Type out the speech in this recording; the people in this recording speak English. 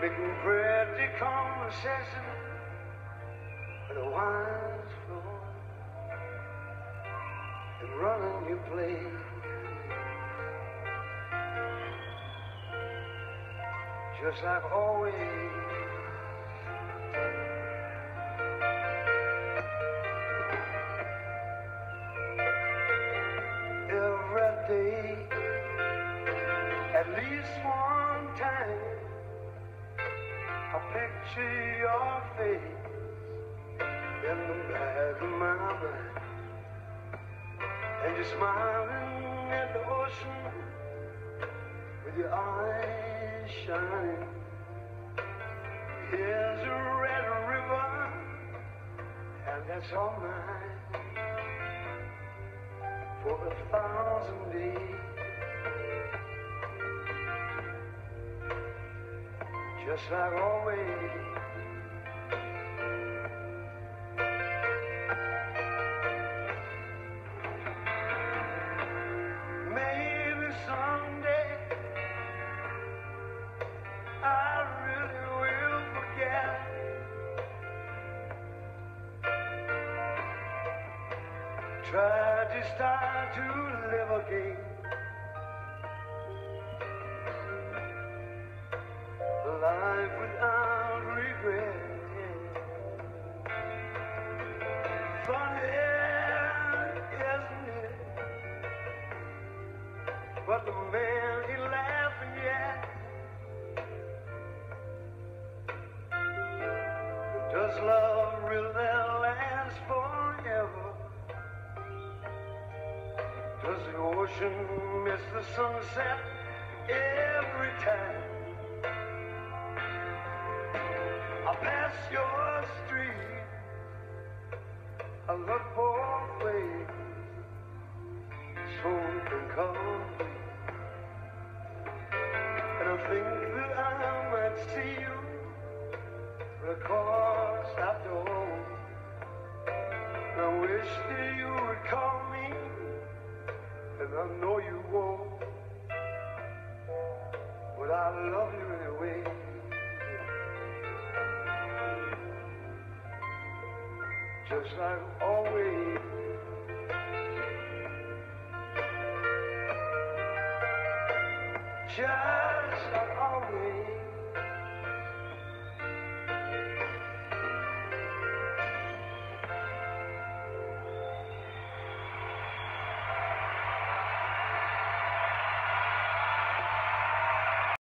making pretty conversation with the wine's flowing and running you place. Just like always. Every day, at least one time, I picture your face in the back of my mind you're smiling at the ocean with your eyes shining. Here's a red river, and that's all mine for a thousand days. Just like always. Try to start to live again. Life without regret. Funny, isn't it? But the man he laughing yet. Does love really ocean miss the sunset every time? I pass your street. I look for a place so come. And I think that I might see you across that door. I wish that you would call me, and I know you won't. But I love you anyway. Just like always. Just like always.